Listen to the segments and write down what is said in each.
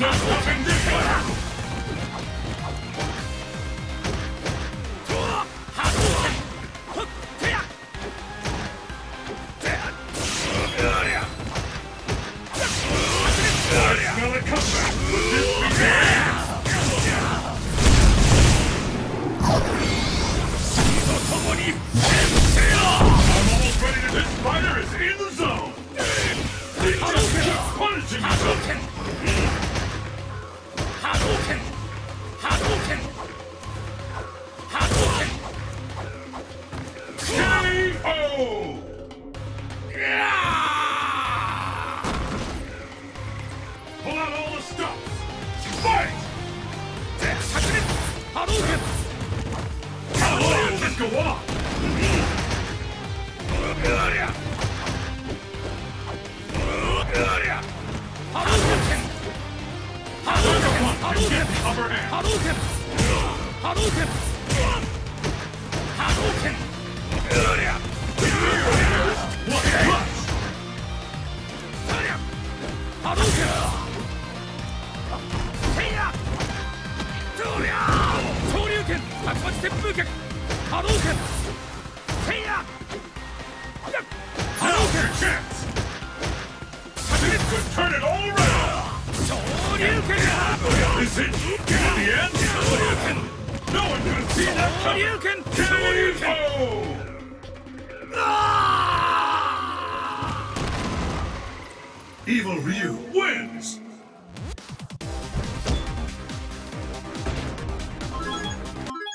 no stopping this fighter is in the zone! 動拳波動拳うりゃ波動拳たちまち旋風脚波動拳せいや波動拳灼熱拳 turn it all around 昇竜拳 No one have seen that coming! K.O. Evil Ryu wins!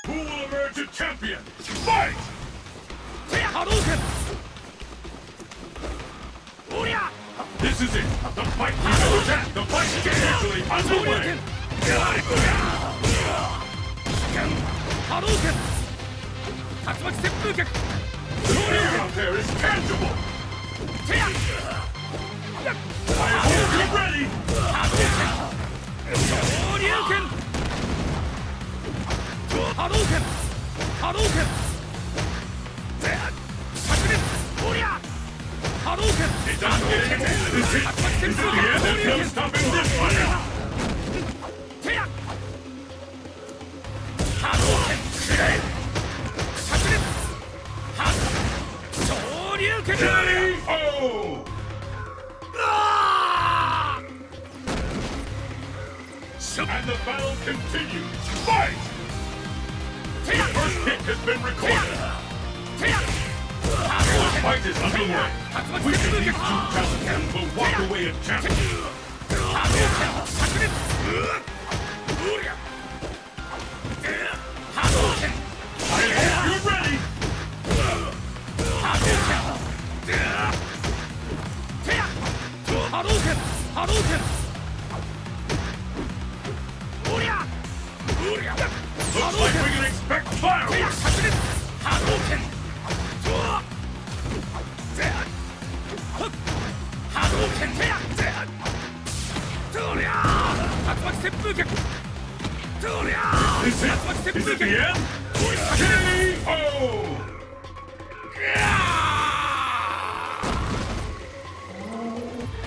Who will emerge a champion? Fight! This is it! The fight know attack! The fight is officially underway! 波動拳竜巻旋風脚昇竜拳手や昇竜拳波動拳波動拳灼熱ゴリラ波動拳竜巻旋風脚昇竜拳 K.O. And the battle continues! Fight! The first hit has been recorded! The fight is underway! Of these two challengers will walk away a champion? 波動拳おり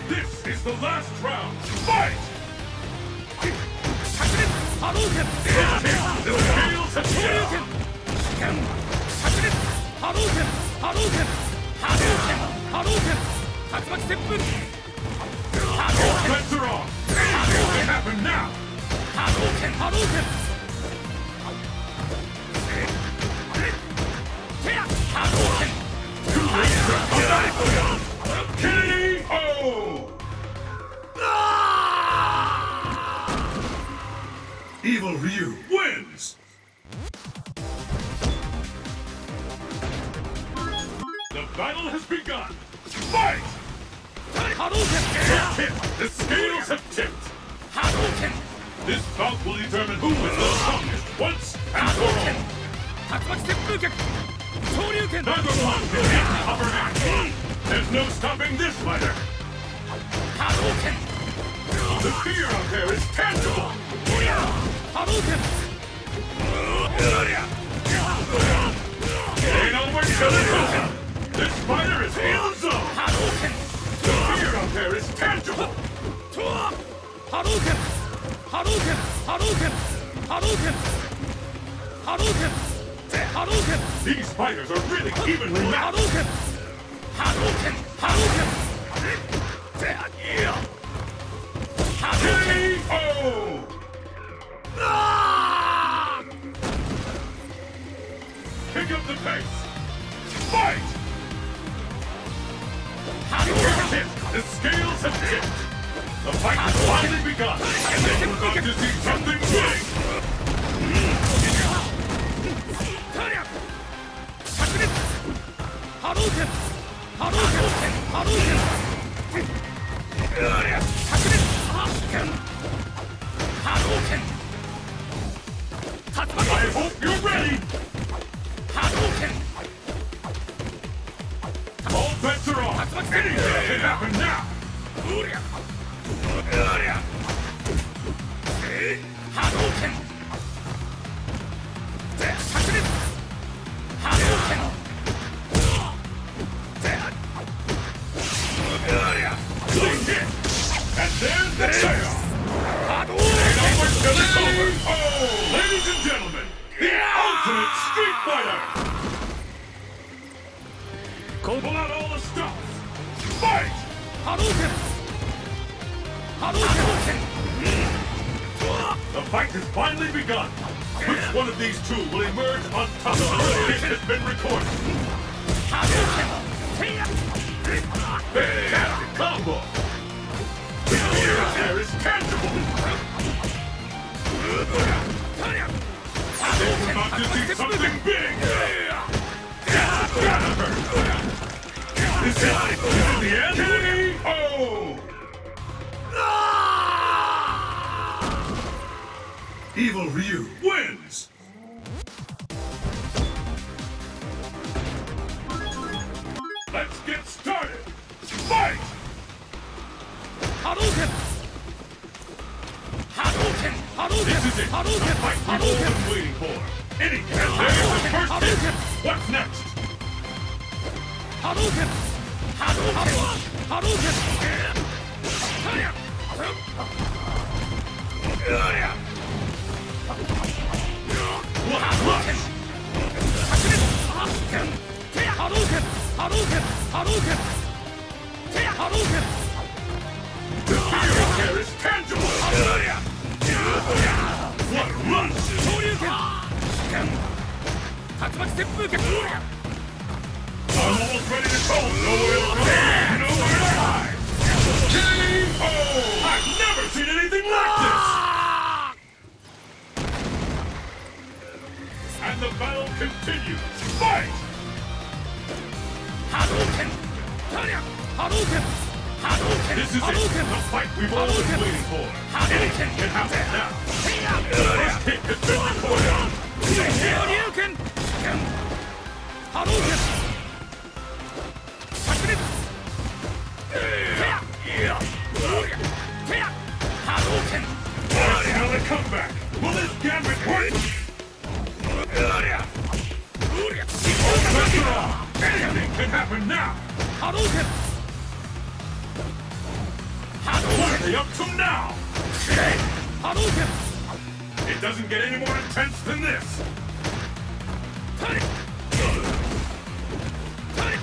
This is the last round. Fight! Now. Late to come back. Wins. The battle has begun. Fight! The tip. The scales have tipped. This bout will determine who is the strongest once and for all. Neither one can get the upper hand. There's no stopping this fighter. The fear out there is tangible. Ain't 波動拳波動拳波動拳波動拳波動拳波動拳波動拳 These fighters are really even 波動拳波動拳波動拳 the pace. Fight! Here's it. The scales have tipped. The fight has finally begun, and then we're about to see something big. Hadouken! Hadouken! Fight has finally begun. Which one of these two will emerge on top? The hit has been recorded. Combo. Something big. That's. Is it, is the end? KO! Evil Ryu wins! Let's get started! Fight! Hadouken! Hadouken! Hadouken! This is it! The Hadouken! fight we've all been waiting for! Any there's the first hit! What's next? Hadouken! Hadouken! Hadouken! Hadouken! 竜巻旋風拳 I'm almost ready to go! Nowhere to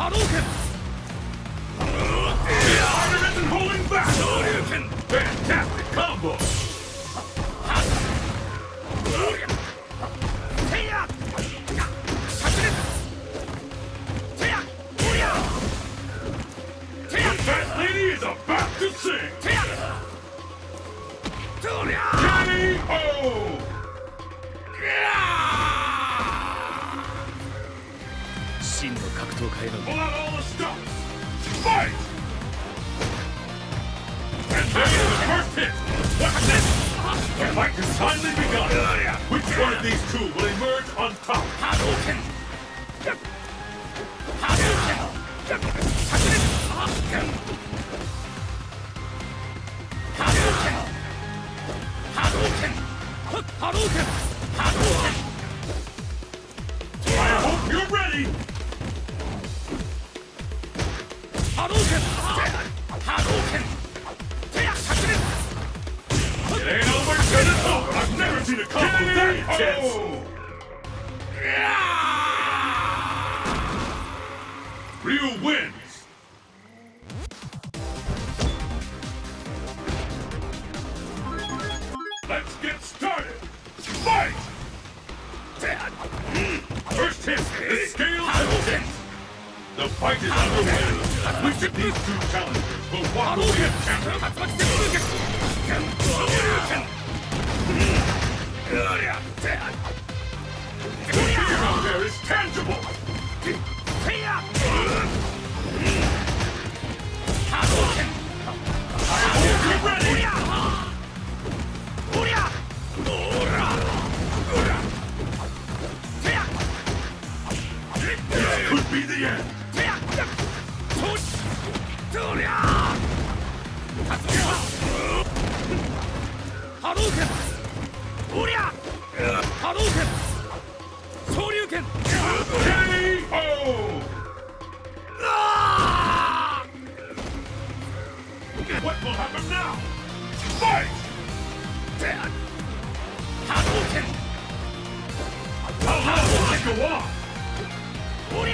波動拳格闘家への Pull out all the stops! Fight! And there's the first hit! What's next? The fight has finally begun! Which one of these two will emerge on top? 波動拳波動拳炸裂波動拳波動拳波動拳波動拳 I hope you're ready! Ryu wins! Let's get started! Fight! First hit, the scale has tipped. The fight is underway. Which of these two challengers will walk away as champion? The fear out there is tangible! What will happen now? Fight! How long will this go on? All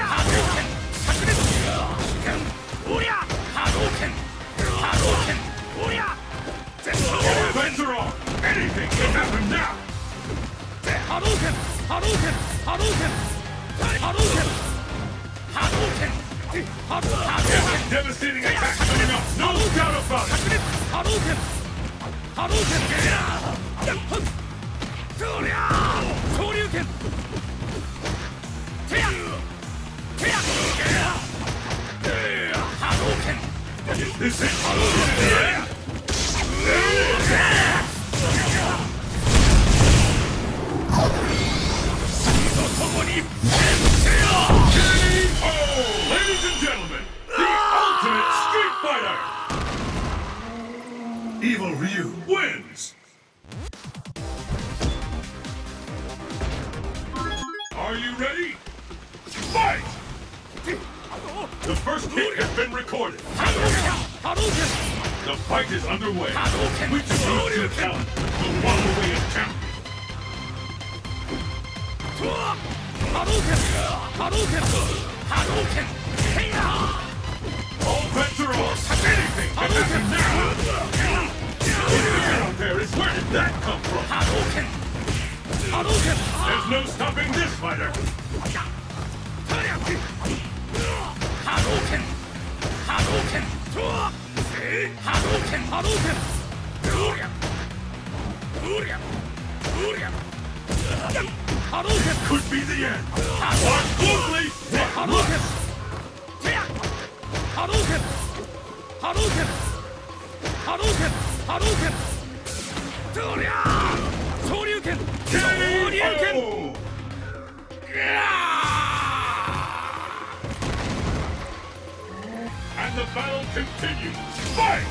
bets are off! Anything can happen now! There's a Devastating attack coming up, no doubt about it! Hadouken! Hadouken! Surya! Shoryuken! Tia! Tia! Hadouken! This is Hadouken! Hadouken! とともに、天地を The fight is underway. Which of these two talents will walk away as champion? All bets are off. Anything. The there is where did that come from? There's no stopping this fighter. 波動拳波動拳波動拳拳拳拳拳拳昇竜拳昇竜拳 And the battle continues. Fight!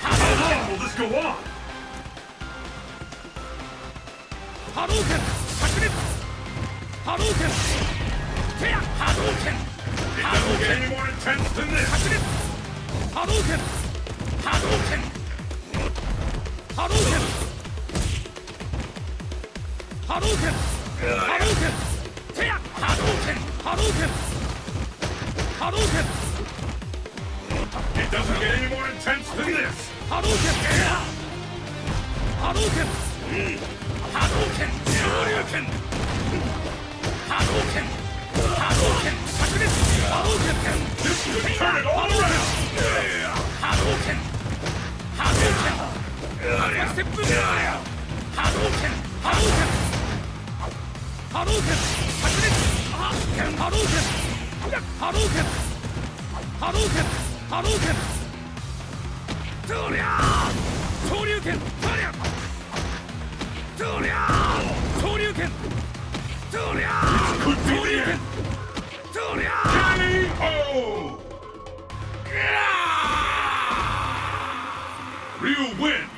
How long will this go on? It doesn't get any more intense than this. 波動拳波動拳 It doesn't get any more intense than this! 波動拳波動拳波動拳上流拳波動拳波動拳炸裂波動拳 This could turn it all around! 波動拳波動拳アルファステップ波動拳波動拳波動拳炸裂ハローケンハローケンハローケンハローケントリアー昇竜拳トリアトリアー昇竜拳トリアー昇竜拳トリアー Real win!